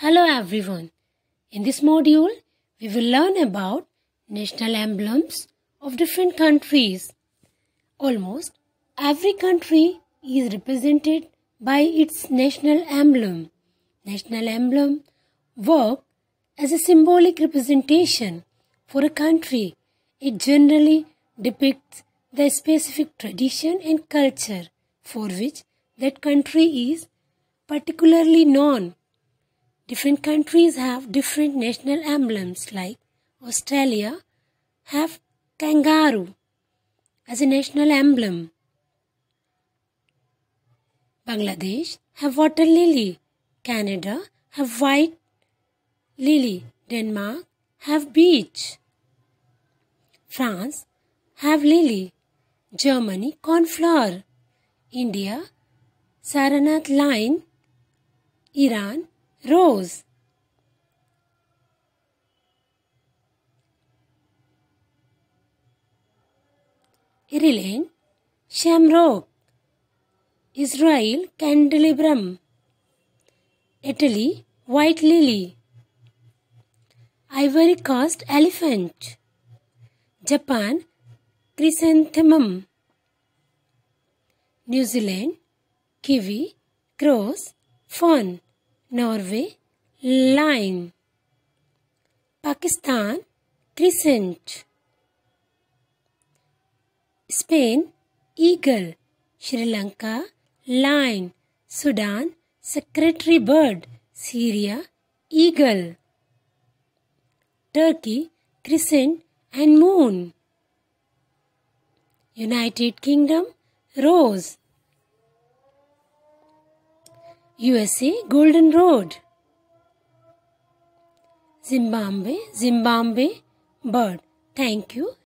Hello everyone. In this module, we will learn about national emblems of different countries. Almost every country is represented by its national emblem. National emblem work as a symbolic representation for a country. It generally depicts the specific tradition and culture for which that country is particularly known. Different countries have different national emblems like Australia have kangaroo as a national emblem. Bangladesh have water lily. Canada have white lily. Denmark have beech. France have lily. Germany cornflower. India Sarnath line. Iran rose. Ireland shamrock. Israel candelabrum. Italy white lily. Ivory coast elephant. Japan chrysanthemum. New Zealand kiwi, cross, fern. Norway, lion. Pakistan, crescent. Spain, eagle. Sri Lanka, lion. Sudan, secretary bird. Syria, eagle. Turkey, crescent and moon. United Kingdom, rose. USA Golden Road. Zimbabwe Zimbabwe bird. Thank you.